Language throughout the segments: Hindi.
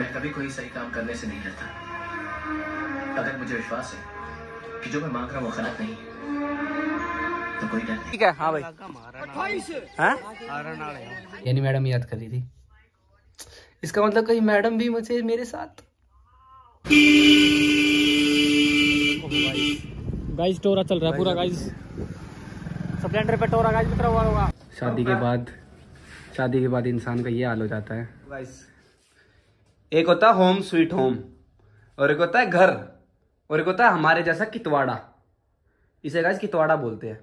मैं कभी कोई सही काम करने से नहीं डरता। अगर मुझे विश्वास है कि जो मैं मांग रहा हूँ वो गलत नहीं है तो कोई डर नहीं। ठीक है हाँ भाई। यानी मैडम याद कर रही थी। इसका मतलब कहीं मैडम भी मुझे मेरे साथ? गाइस टोरा चल रहा है पूरा गाइस स्प्लेंडर पे टोरा गाइस उतरा हुआ होगा। शादी के बाद शादी के बाद इंसान का ये हाल हो जाता है। गाइस एक होता है होम स्वीट होम, और एक होता है घर, और एक होता है हमारे जैसा कितवाड़ा। इसे गाइज़ कितवाड़ा बोलते हैं।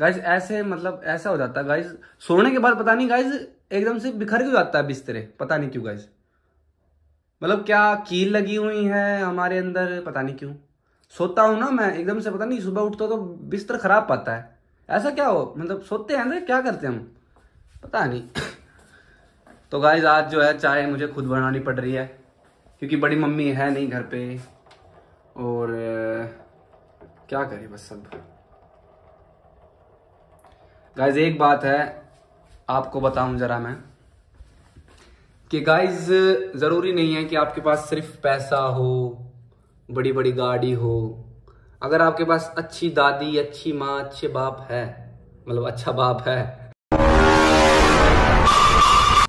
गाइज़ ऐसे मतलब ऐसा हो जाता है। गाइज़ सोने के बाद पता नहीं गाइज़ एकदम से बिखर क्यों जाता है बिस्तरे? पता नहीं क्यों गाइज़ मतलब क्या कील लगी हुई है हमारे अंदर? पता नहीं क्यों। सोता हूँ ना मैं, एकदम से पता नहीं, सुबह उठता तो बिस्तर खराब पाता है। ऐसा क्या हो? मतलब सोते हैं ना, क्या करते हैं हम? पता नहीं। तो गाइस आज जो है चाय मुझे खुद बनानी पड़ रही है, क्योंकि बड़ी मम्मी है नहीं घर पे। और क्या करें बस सब। गाइज़ एक बात है, आपको बताऊँ जरा मैं, कि गाइज़ ज़रूरी नहीं है कि आपके पास सिर्फ़ पैसा हो बड़ी बड़ी गाड़ी हो। अगर आपके पास अच्छी दादी, अच्छी माँ, अच्छे बाप है मतलब अच्छा बाप है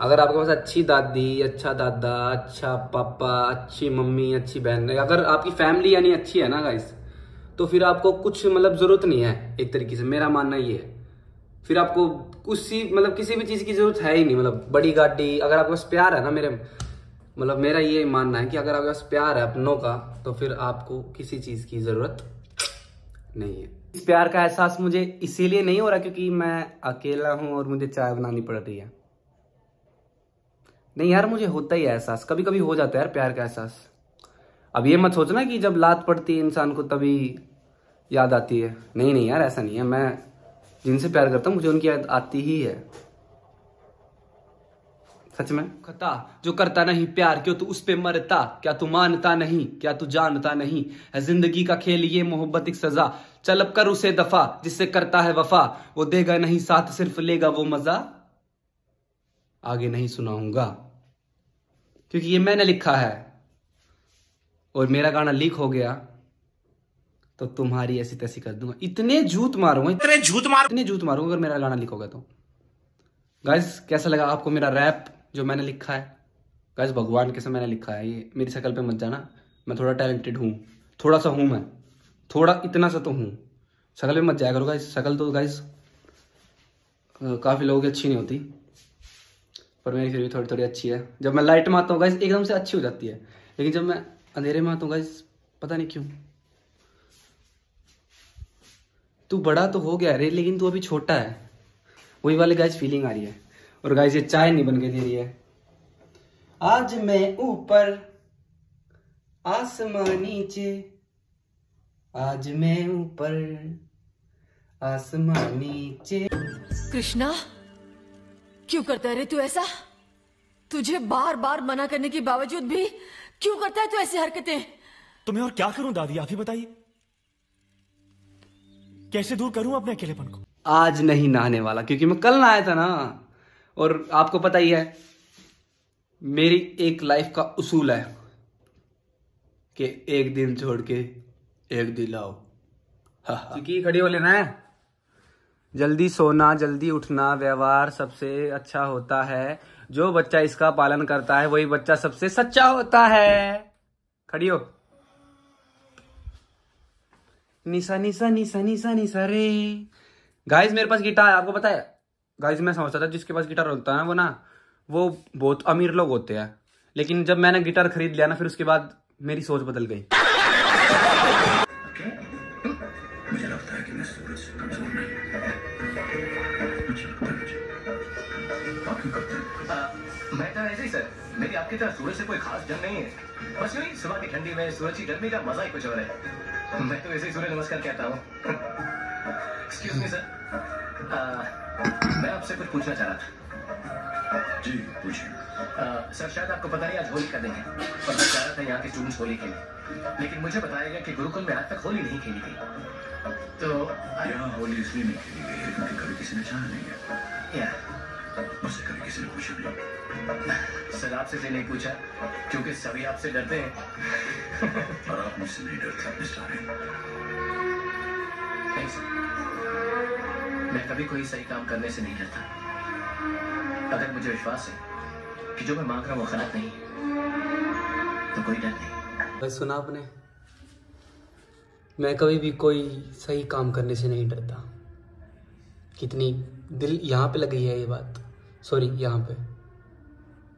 अगर आपके पास अच्छी दादी अच्छा दादा अच्छा पापा, अच्छी मम्मी, अच्छी बहन, अगर आपकी फैमिली यानी अच्छी है ना गाइस तो फिर आपको कुछ मतलब ज़रूरत नहीं है एक तरीके से। मेरा मानना ये है। फिर आपको किसी मतलब किसी भी चीज़ की ज़रूरत है ही नहीं मतलब बड़ी गाड़ी, अगर आपके पास प्यार है ना मेरे मतलब मेरा ये मानना है कि अगर आपके पास प्यार है अपनों का तो फिर आपको किसी चीज़ की ज़रूरत नहीं है। इस प्यार का एहसास मुझे इसीलिए नहीं हो रहा क्योंकि मैं अकेला हूँ और मुझे चाय बनानी पड़ रही है। नहीं यार, मुझे होता ही है एहसास। कभी कभी हो जाता है यार प्यार का एहसास। अब ये मत सोचना कि जब लात पड़ती है इंसान को, तभी याद आती है। नहीं नहीं यार, ऐसा नहीं है। मैं जिनसे प्यार करता हूँ, मुझे उनकी याद आती ही है। सच में? खता जो करता नहीं प्यार, क्यों तू उस पे मरता? क्या तू मानता नहीं? क्या तू जानता नहीं? है ज़िंदगी का खेल, ये मोहब्बत एक सजा। चल अब कर उसे दफ़ा, जिससे करता है वफा। वो देगा नहीं साथ, सिर्फ़ लेगा वो मज़ा। आगे नहीं सुनाऊँगा। क्योंकि ये मैंने लिखा है और मेरा गाना लीक हो गया तो तुम्हारी ऐसी तैसी कर दूँगा। इतने झूठ मारूँगा इतने झूठ मार इतने झूठ मारूँगा अगर मेरा गाना लीक होगा तो। गाइस कैसा लगा आपको मेरा रैप जो मैंने लिखा है? गाइस भगवान कैसे मैंने लिखा है ये मेरी शक्ल पे मत जाना। मैं थोड़ा टैलेंटेड हूँ थोड़ा सा हूँ मैं थोड़ा इतना सा तो हूँ। शक्ल पे मत जाया करो गाइस शक्ल तो गाइस काफ़ी लोगों की अच्छी नहीं होती। पर मेरी फिर भी थोड़ी थोड़ी अच्छी है। जब मैं लाइट में आता हूँ गाइस एकदम से अच्छी हो जाती है। लेकिन जब मैं अंधेरे में आता हूँ गाइस पता नहीं क्यों। तू बड़ा तो हो गया रे, लेकिन तू अभी छोटा है। वही वाली गाइस फीलिंग आ रही है। और गाइस ये चाय नहीं बन के दे रही है। आज मैं ऊपर आसमान नीचे। आज मैं ऊपर आसमान नीचे। कृष्णा? क्यों करता है रे तू ऐसा? तुझे बार बार मना करने के बावजूद भी क्यों करता है तू ऐसी हरकतें? तो मैं और क्या करूँ दादी? आप ही बताइए। कैसे दूर करूँ अपने अकेलेपन को? आज नहीं नहाने वाला क्योंकि मैं कल नहाया था ना। और आपको पता ही है मेरी एक लाइफ का उसूल है कि एक दिन छोड़ के एक दिन लाओ। क्योंकि खड़ी हो लेना है? जल्दी सोना, जल्दी उठना, व्यवहार सबसे अच्छा होता है। जो बच्चा इसका पालन करता है, वही बच्चा सबसे सच्चा होता है। खड़ी हो। निशा निशा निशा निशा निशा रे। गाइस मेरे पास गिटार आपको पता है? गाइस मैं समझता था जिसके पास गिटार होता है ना, वो ना, वो बहुत अमीर लोग होते हैं। लेकिन जब मैंने गिटार खरीद लिया ना, फिर उसके बाद मेरी सोच बदल गई। मेरी आपकी तरह सूरज से कोई खास जंग नहीं है। बस यूँ ही सुबह की ठंडी में सूरज की गर्मी का मज़ा ही कुछ और है। मैं तो ऐसे ही सूर्य नमस्कार कहता हूँ। एक्सक्यूज मी सर मैं आपसे कुछ पूछना चाह रहा था। जी पूछिए। सर शायद आपको पता नहीं आज होली का दिन है। पर मैं चाह रहा था यहाँ के स्टूडेंट्स होली खेलें। लेकिन मुझे बताया गया कि गुरुकुल में आज तक होली नहीं खेली गई। तो यहाँ होली इसलिए नहीं खेली गई क्योंकि कभी किसी ने चाहा नहीं है मुझसे कभी किसी ने पूछा? नहीं सर आपसे से नहीं पूछा क्योंकि सभी आपसे डरते हैं। और आप मुझसे नहीं डरते मिस्टर आर्यन नहीं सर मैं कभी कोई सही काम करने से नहीं डरता। अगर मुझे विश्वास है कि जो मैं मांग रहा हूँ वो गलत नहीं तो कोई डर नहीं। भाई सुना आपने। मैं कभी भी कोई सही काम करने से नहीं डरता। कितनी दिल यहाँ पे लगी है ये बात। सॉरी, यहाँ पे।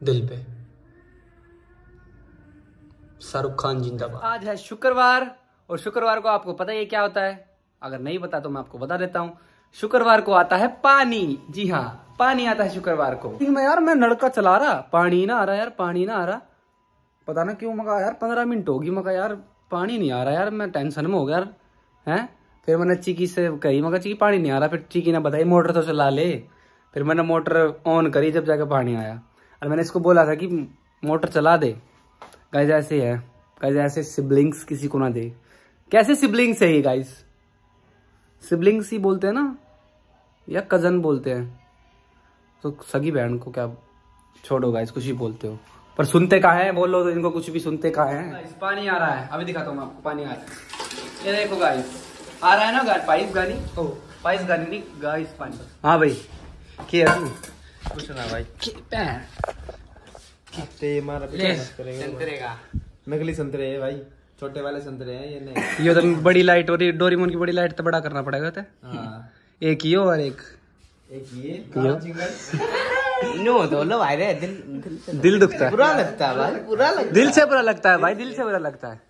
दिल पे। शाहरुख खान जिंदाबाद। आज है शुक्रवार और शुक्रवार को आपको पता ही क्या होता है? अगर नहीं पता तो मैं आपको बता देता हूँ। शुक्रवार को आता है पानी। जी हाँ पानी आता है शुक्रवार को। मैं यार, मैं नलका चला रहा। पानी ना आ रहा यार, पानी ना आ रहा। पता ना क्यों मगा यार, पंद्रह मिनट होगी मगा यार। पानी नहीं आ रहा यार, मैं टेंशन में हो गया यार। हैं? फिर मैंने चीकी से कही, मगा चीकी, पानी नहीं आ रहा। फिर चीकी ने बताई मोटर तो चला ले। फिर मैंने मोटर ऑन करी जब जाके पानी आया। और मैंने इसको बोला था कि मोटर चला दे। गाइज़ ऐसे है गाइज़ ऐसे सिबलिंग्स किसी को ना दे। कैसे सिबलिंग्स है ये गाइज़ सिबलिंग्स ही बोलते हैं ना? या कज़न बोलते हैं? तो सगी बहन को क्या छोड़ो गाइज़ कुछ ही बोलते हो। पर सुनते कहा है? बोलो तो इनको कुछ भी सुनते कहा है? पानी आ रहा है। अभी दिखाता हूँ आपको पानी आ रहा है। ये देखो गाइस आ रहा है ना गाइस पाइप गानी ओ। पाइप गानी नहीं गाइस पानी। हाँ भाई। है तू कुछ ना भाई के पैर ते मारा ले संतरे का नकली संतरे है भाई छोटे वाले संतरे हैं ये नहीं ये तो बड़ी लाइट और डोरीमोन की बड़ी लाइट तो बड़ा करना पड़ेगा तो हाँ एक ही और एक एक ये नो तो लो भाई रे दिल दिल दुखता है बुरा लगता है भाई बुरा लगता दिल से बुरा लगता है भाई दिल से बुरा लगता है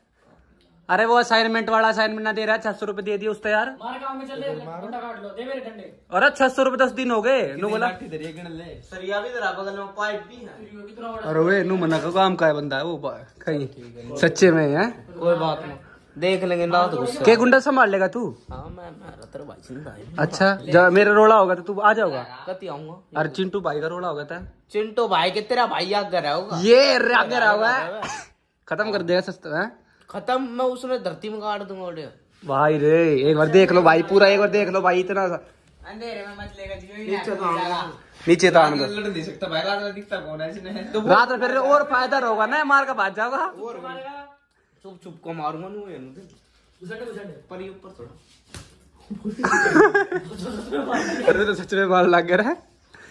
अरे वो असाइनमेंट वाला असाइनमेंट ना दे रहा है छह सौ रुपए दे दिए उसको यार। मार काम में चल दे घंटा काट लो दे मेरे डंडे। अरे छह सौ रुपए दस दिन हो गए नु बोला लाठी धरी गिन ले। सरिया भी धरा बगल में पाइप भी है। कितना बड़ा अरे वे नु मना का काम का है बंदा है वो कहीं। सच्चे में है। कोई बात नहीं। देख लेंगे ना तो के गुंडा संभाल लेगा तू? हाँ अच्छा जब मेरा रोला होगा तो तू आ जाओगा कति आऊँगा। अरे चिंटू भाई का रोड़ा होगा था चिंटू भाई के तेरा भाई आगे होगा। ये आगे रहा हुआ खत्म कर देगा सस्ता है? खत्म मैं उसने धरती में काट दूँगा ओडे भाई रे एक बार देख लो भाई पूरा एक बार देख लो भाई इतना सा। अंधेरे में मत लेगा। नीचे तान दो लड़ नहीं सकता भाई रात में दिखता कौन है इसने। रात में फिर और फ़ायदा होगा ना मार का भाग जाओगा। चुप चुप को मारूँगा नहीं ये पर ये ऊपर थोड़ा। अरे तो सच में मार लग गया है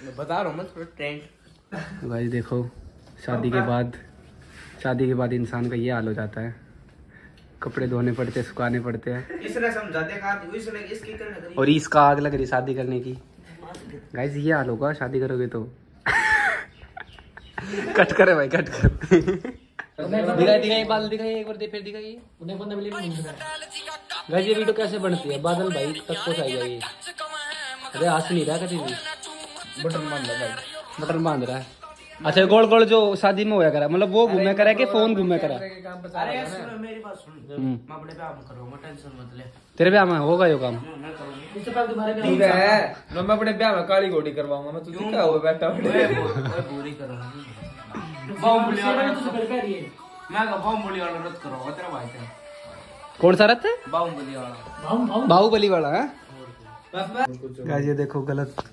मैं बता रहा हूँ मैं थोड़ा ट्रेंड भाई देखो शादी के बाद शादी के बाद इंसान का ये हाल हो जाता है। कपड़े धोने पड़ते हैं सुखाने पड़ते हैं। इसने समझा इसकी और इसका आग लग रही शादी करने की। गाइस ये हाल होगा शादी करोगे तो। कट करे भाई कट कर। दिखाई दिखाई बादल दिखाई एक बार दे फिर दिखाइए उन्हें बंदा मिले गाइस ये वीडियो कैसे बनती है? बादल भाई तक पहुंचाई जाएगी अरे आज नहीं रहा कभी भी। बटन बाँध रहा भाई बटन बाँध रहा है। अच्छा गोल गोल जो शादी में होया करा। मतलब वो घूमे करा कि फ़ोन घूमे करा? अरे सुनो मेरी बात सुन। हम्म। मैं अपने पे आम करूँगा टेंशन मत ले। तेरे ब्याह में होगा यो काम। इससे पहले तुम्हारे ठीक है। मैं मैं अपने ब्याह में काली घोड़ी करवाऊँगा। मैं तुझे क्या? हुआ बैठा मैं पूरी करूँगा वाला तो मैं का वाला रद्द करूँगा तेरा भाई का कौन सा रथ है? बाहुबली वाला। बाहुबली वाला है? गाइस ये देखो गलत।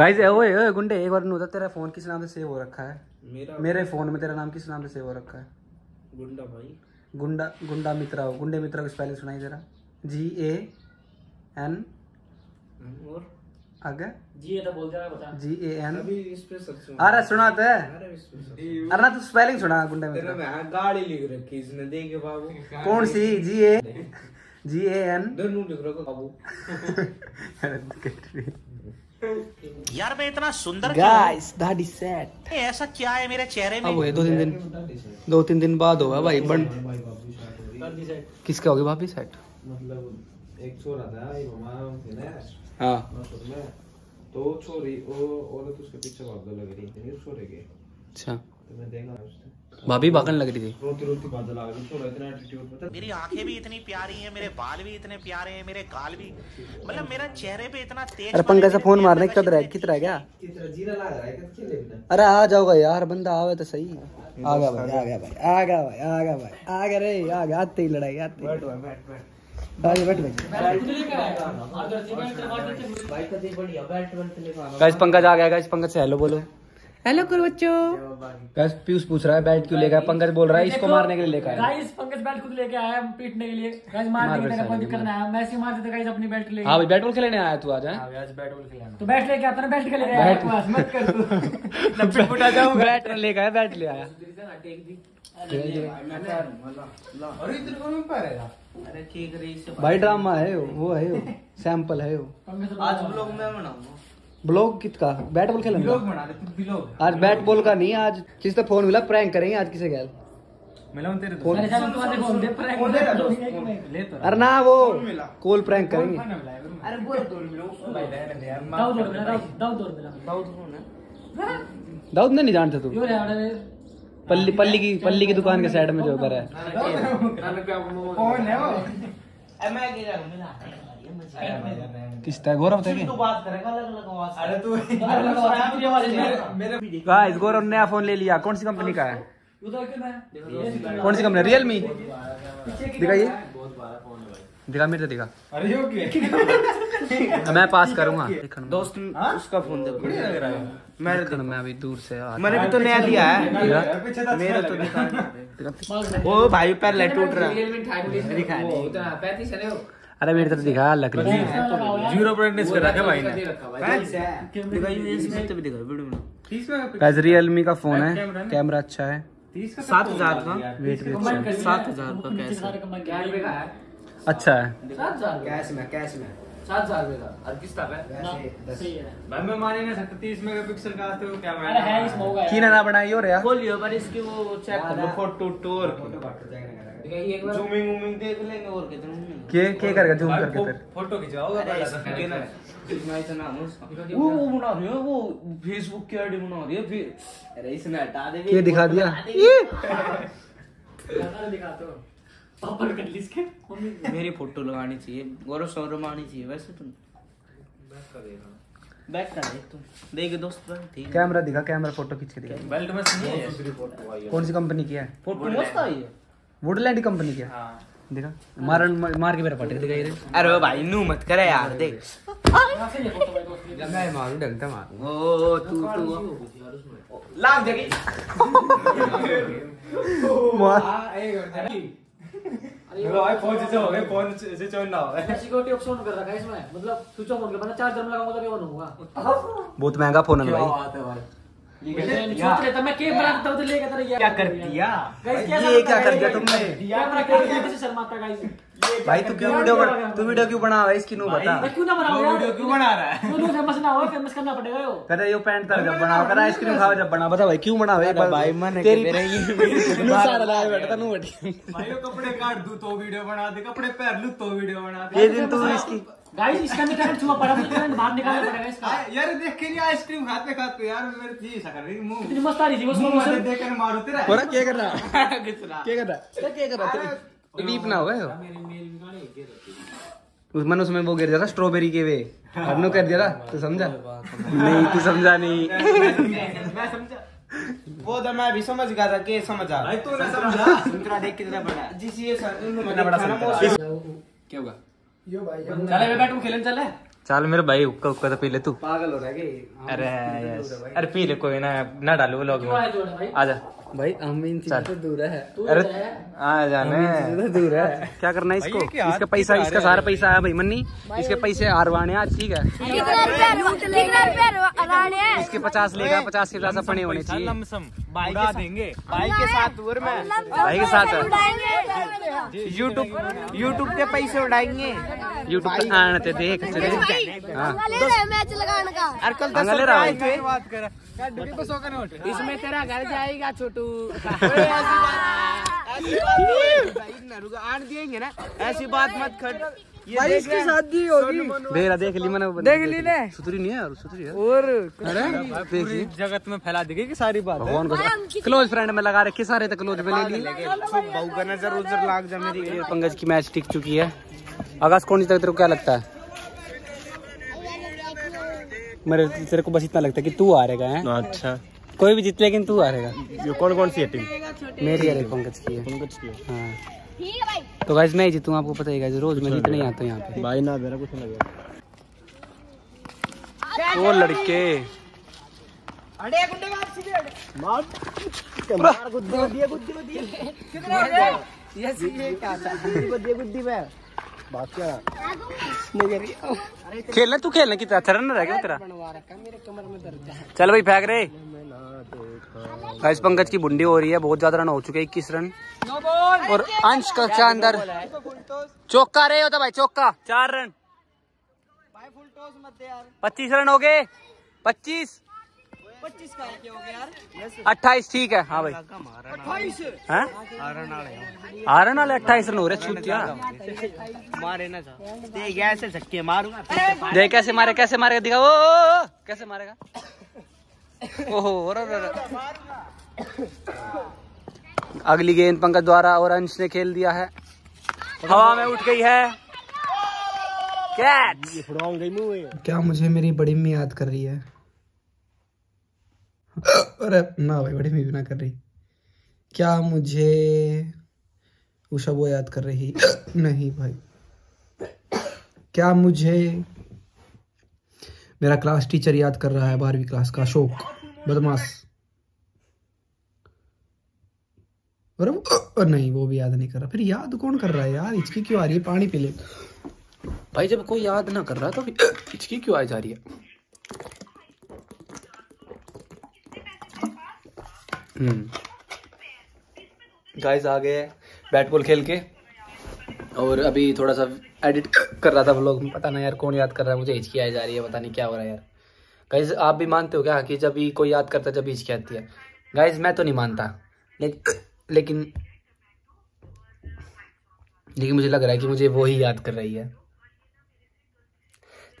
गाइस ओए ओए गुंडे एक बार नोता तेरा फ़ोन किस नाम से सेव हो रखा है? मेरा मेरे फ़ोन में तेरा नाम किस नाम से सेव हो रखा है? गुंडा भाई। गुंडा गुंडा मित्रा गुंडे मित्रा को स्पेलिंग सुनाई जरा जी ए एन और? आगे? जी ये तो बोल है बता। जी ए एन अभी इस पे सर्च अरे सुना तो है। अरे इस पे अरे ना तू स्पेलिंग सुना गुंडे तेरे मित्रा में गाड़ी लिख रखी इसने देखे बाबू। कौन सी? जी ए जी ए एन धनु लिख रखो बाबू। यार मैं इतना सुंदर गाइस दाढ़ी सेट क्यों? ऐसा क्या है मेरे चेहरे में? अब हुए दो तीन दिन दो तीन दिन बाद होगा भाई बन किसका होगी भाभी सेट मतलब एक छोरा था ये हमारा थे ना हाँ। तो छोरी वो औरत उसके पीछे भागने लग रही थी छोरे के अच्छा। तो मैं देखा उसने। भाभी भागने लग रही थी। रोती रोती भागने लगा रही छोरा इतना एटीट्यूड पता मेरी आँखें भी इतनी प्यारी हैं मेरे बाल भी इतने प्यारे हैं मेरे गाल भी। मतलब मेरा चेहरे पे इतना तेज अरे पंकज से फ़ोन मारने किधर है किधर है क्या? कितना जीरा लगा रहा है क्या लेना अरे आ जाओगा यार बंदा आवे तो सही। आ गया भाई आ गया भाई आ गया भाई आ गया भाई आ गया रे आ गया आते ही लड़ाई आते ही। बैठ भाई बैठ बैठ। गाइस पंकज आ गया गाइस पंकज से हेलो बोलो। हेलो करो बच्चों गाइस पीयूष पूछ रहा है बैट क्यों लेकर पंकज बोल रहा है इसको मारने के लिए लेकर आया। गाइस पंकज बैट खुद लेके आया है पीटने के लिए। गाइस मारने के लिए कोई दिक्कत नहीं आया मैसी मार देते गाइस अपनी बैट लेके। हाँ भाई बैट बॉल खेलने आया तू आज हैं? आज बैट बॉल खेलना तो बैट लेके आता ना बैट के लिए आया मत कर तू। लपट फुटा जाऊँ बैट लेकर आया बैट ले आया। भाई ड्रामा है वो, वो है वो सैंपल है वो। आज ब्लॉग में बनाऊँगा। ब्लॉग किसका? बैट बॉल खेलने ब्लॉग बना दे तू ब्लॉग आज बैट बॉल का नहीं आज किसी तो फ़ोन मिला प्रैंक करेंगे आज किसे गैल मिलाऊं तेरे फ़ोन अरे चल तुम्हारे फ़ोन दे प्रैंक दे ना दोस्त, एक फ़ोन मिनट। ले तो अरे ना वो कॉल प्रैंक करेंगे। अरे बोल। दो मिलाऊं उसको भाई रहने दे यार दाऊद और मिला दाऊद दाऊद मिला। दाऊद कौन है? दाऊद ने नहीं जानते तू। यो रे पल्ली पल्ली की पल्ली की दुकान के साइड में जो घर है। कौन है वो? मैं के जा मिला किसका है गौरव था तू बात करेगा अलग अलग आवाज़ अरे तू मेरे गाइस गौरव ने नया फ़ोन ले लिया। कौन सी कंपनी का है? है कौन सी कंपनी रियलमी दिखाइए। दिखा मेरे दिखा। अरे यो के मैं पास करूँगा। दोस्त उसका फ़ोन दे बढ़िया लग रहा है। मैं मैं अभी दूर से मैंने भी तो नया लिया है? मेरा तो दिखा। ओ भाई पहले टूट रहा। दिखा नहीं। अरे मेरे तो दिखा लग रही है ज़ीरो ब्राइटनेस कर रखा भाई ने। यूएसबी तो भी दिखा वीडियो में। गाइस रियलमी का फ़ोन है। कैमरा अच्छा है। सात हज़ार का। वेट भी अच्छा है सात हज़ार का कैसे सारे कमाई का है? अच्छा है। सात हज़ार कैश में कैश में। सात हज़ार रुपए का। और किस टाइप है? सही है। भाई मैं मान ही नहीं सकता तीस मेगापिक्सल का आते हो क्या अरे है इसमें होगा की ना बनाई हो रहा बोलियो पर इसकी वो चेक कर लो। फ़ोटो टूर एक बार जूमिंग वूमिंग देख लेंगे और कितने। के के करके जूम करके फिर? फ़ोटो खिंचवाओगे पहले तो उसका। वो वो बना रही है वो फेसबुक की आईडी बना रही है फिर अरे इसने हटा दे के दिखा दिया। लगा दिखा तो पापड़ कर ली इसके। मेरी फ़ोटो लगानी चाहिए गौरव आनी चाहिए वैसे तुम बैक का देख तुम देख दोस्त ठीक। कैमरा दिखा कैमरा फ़ोटो खींच के दिखा। बेल्ट में सुनिए कौन सी कंपनी की है? फ़ोटो मस्त आई है। वुडलैंड कंपनी की है? हाँ। दिखा? मार मार के मेरा पटे दिखाई रे अरे भाई नू मत करे यार देख। कहाँ से ये फ़ोटो भाई दोस्त मैं मारू ढंग से मारू। ओ तू तू लाग जगी भाई फ़ोन से हो गए फ़ोन चोन ना हो। सिक्योरिटी ऑप्शन कर रखा है इसमें। मतलब स्विच ऑफ़ बाद चार्जर में लगाऊँगा तो ये ऑन होगा बहुत महँगा फ़ोन है भाई। सोच रहे थे मैं के बना देता हूँ तो लेके तेरा क्या कर दिया? ये क्या कर दिया तुमने? कैमरा कैसे शर्माता गाइस भाई तू क्यों वीडियो तू वीडियो क्यों बना रहा है? इसकी नु बता। क्यों ना यार? वीडियो क्यों बना रहा है? ना फ़ेमस ना हो फ़ेमस करना पड़ेगा यो। करे यो पैंट तर जब बना करे आइसक्रीम खाओ जब बना बता भाई क्यों बना भाई भाई मन तेरी नु सारा लाए बैठा नु बैठी भाई वो कपड़े काट दूँ तो वीडियो बना दे। कपड़े पहन लूँ तो वीडियो बना दे। ये दिन तू इसकी गाइस इसका अंदर करंट छुआ पड़ा तो करंट बाहर निकालना पड़ेगा इसका। यार देख के नहीं आइसक्रीम खाते खाते यार मेरे थी ऐसा कर रही मुँह। इतनी मस्त आ रही थी वो मुँह स्लो देख कर मारू तेरा। बोला क्या कर रहा? है क्या कर रहा? है क्या कर रहा? है डीप ना हुआ उस मन उसमें वो गिर जाता स्ट्रॉबेरी के वे। हमने कर दिया तू समझा? नहीं तू समझा नहीं। मैं समझा वो तो मैं भी समझ गया था कि समझ। आ भाई तू ना समझा। तेरा देख कितना बड़ा। जिस ये कितना बड़ा समझा। क्या होगा चले मैं बैठूं खेलन चले चल मेरे भाई उक्का उक्का तो पी ले तू। पागल हो रहा है कि अरे यस अरे पी ले कोई ना ना डालो भाई? आजा। भाई चीज़ों से दूर है। अरे आ जाने। तो दूर है। क्या करना है इसको? इसका पैसा इसका सारा पैसा आया भाई मन्नी। इसके पैसे हारवाने आज ठीक है। इसके पचास लेगा पचास के पचास अपने होने चाहिए। भाई के देंगे। भाई के साथ भाई के साथ। यूट्यूब यूट्यूब पे पैसे उड़ाएँगे। यूट्यूब पे आने देख चले। हाँ। मैच लगाने का। और कल बात कर इसमें तेरा घर जाएगा छोटू। आन दिएँगे ना? ऐसी बात मत कर। ये भाई इसकी शादी होगी। देख रहा देख ली मैंने देख ली ले। सुतरी नहीं है और सुतरी है। और अरे देख जगत में फैला देगी कि सारी बात। भगवान को क्लोज फ्रेंड में लगा रखे सारे तो क्लोज में ले ली बहू का नज़र उजर लाग जा मेरी पंकज की मैच टिक चुकी है। आकाश कौन जीता तेरे को क्या लगता है? मेरे तेरे को बस इतना लगता है कि तू हारेगा है? अच्छा। कोई भी जीत लेकिन तू हारेगा। ये कौन कौन सी है टीम मेरी अरे पंकज की है। पंकज की हाँ। ठीक भाई। तो गाइज़ मैं ही जीतूँ आपको पता ही गाइज़ रोज मैं जीतने ही आता हूँ यहाँ पे। भाई ना मेरा कुछ नहीं लगा वो लड़के। मार। मार गुद्दी गुद्दी गुद्दी गुद्दी कितना हो गया ये ये क्या था गुद्दी गुद्दी पे बात क्या? खेलना, तू खेलना कितना? अच्छा रन रहेगा तेरा? चल भाई, फेंक रे। मैं ना देखा गाइस पंकज की बुंडी हो रही है, बहुत ज़्यादा रन हो चुके इक्कीस रन और अंश कक्षा अंदर? चौका रहे होता भाई, चौका। चार रन पच्चीस रन हो गए। पच्चीस। 25 का हो गया अट्ठाईस ठीक है। हाँ भाई। 28 हैं? आरन वाले अट्ठाईस रन हो रहे छूटिया मारे ना देख ऐसे झटके मारूँगा देख कैसे मारे कैसे मारेगा दिखा। ओ, कैसे मारेगा? ओहो। अगली गेंद पंकज द्वारा और अंश ने खेल दिया है। हवा में उठ गई है। कैच क्या मुझे मेरी बड़ी मम्मी याद कर रही है? अरे ना भाई, बड़ी भी ना कर रही। क्या मुझे उषा वो याद कर रही? नहीं भाई। क्या मुझे मेरा क्लास टीचर याद कर रहा है बारहवीं क्लास का? अशोक बदमाश। अरे नहीं, वो भी याद नहीं कर रहा। फिर याद कौन कर रहा है यार? हिचकी क्यों आ रही है? पानी पी ले। भाई, जब कोई याद ना कर रहा तो हिचकी क्यों आ जा रही है? गाइस आ गए बैट बॉल खेल के। और अभी थोड़ा सा एडिट कर रहा था व्लॉग पता नहीं यार कौन याद कर रहा है मुझे हिचकी आई जा रही है पता नहीं क्या हो रहा है यार। गाइस आप भी मानते हो क्या कि जब भी कोई याद करता है जब हिचकी आती है। गाइस मैं तो नहीं मानता। ले, लेकिन लेकिन मुझे लग रहा है कि मुझे वो ही याद कर रही है।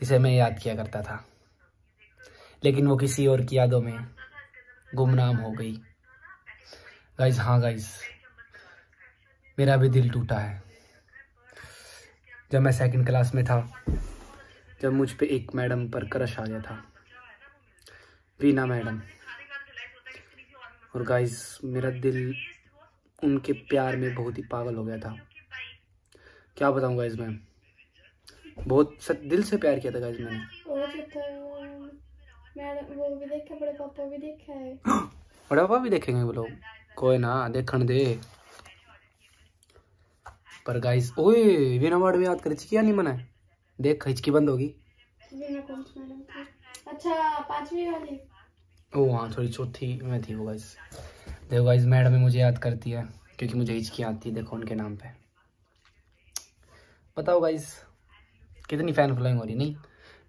जिसे मैं याद किया करता था। लेकिन वो किसी और की यादों में गुमनाम हो गई। गाइज़ हाँ गाइज़ मेरा भी दिल टूटा है। जब मैं सेकंड क्लास में था जब मुझ पे एक मैडम पर क्रश आ गया था। वीना मैडम और गाइज़ मेरा दिल उनके प्यार में बहुत ही पागल हो गया था। क्या बताऊँ गाइज़ मैं? बहुत सच दिल से प्यार किया था गाइज़ मैंने। मैडम वो भी देखा बड़े पापा भी देखा बड़े पापा भी देखेंगे वो लोग। कोई ना देखण दे। पर गाइस ओए वीना मैडम याद कर किया नहीं मना? देख हिचकी बंद होगी। अच्छा पांचवी वाली। ओ हाँ थोड़ी चौथी में थी वो गाइस देखो गाइस मैडम मुझे याद करती है क्योंकि मुझे हिचकी आती है देखो उनके नाम पे। बताओ गाइस कितनी फ़ैन फॉलोइंग हो रही नहीं?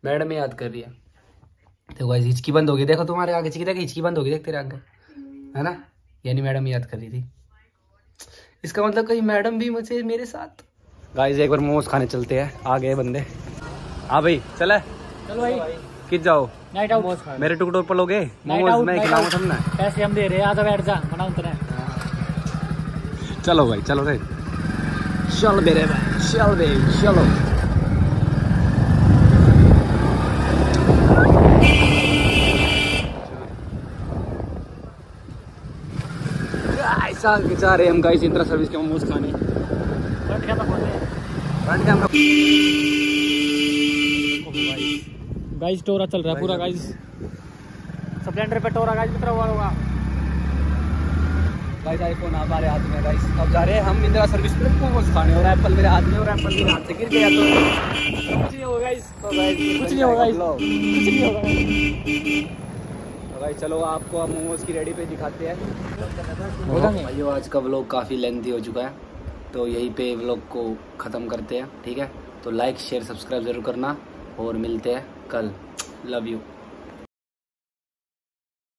मैडम याद कर रही है। देखो गाइस हिचकी बंद होगी। देखो तुम्हारे आगे चिकी देख हिचकी बंद होगी देख तेरे आगे। है ना? यानी मैडम याद कर रही थी। इसका मतलब कहीं मैडम भी मुझे मेरे साथ। गाइस एक बार मोमोज खाने चलते हैं। आ गए बंदे। हाँ भाई चले। चलो भाई। कित जाओ? नाइट आउट मेरे टुकड़ों पर लोगे मोमोज मैं खिलाऊँगा तुमने पैसे हम दे रहे हैं। आधा बैठ जा मना उतरे चलो भाई चलो रे। चल मेरे भाई चल बे चलो। ऐसा जा रहे हम गाइस इंद्रा सर्विस के मोमोज खाने। गाइस टोरा चल रहा है पूरा गाइस। स्प्लेंडर पे टोरा गाइस कितना हुआ होगा। गाइस आईफोन हमारे हाथ में गाइस। अब जा रहे हैं हम इंदिरा सर्विस पे मोमोज खाने और एप्पल मेरे हाथ में और एप्पल मेरे हाथ से गिर गया तो कुछ नहीं होगा गाइस। तो गाइस कुछ नहीं होगा गाइस। कुछ नहीं होगा भाई चलो आपको हम मोमोज की रेडी पे दिखाते हैं। भाई आज का व्लॉग काफ़ी लेंथी हो चुका है। तो यहीं पे व्लॉग को ख़त्म करते हैं ठीक है? तो लाइक शेयर सब्सक्राइब ज़रूर करना और मिलते हैं कल। Love you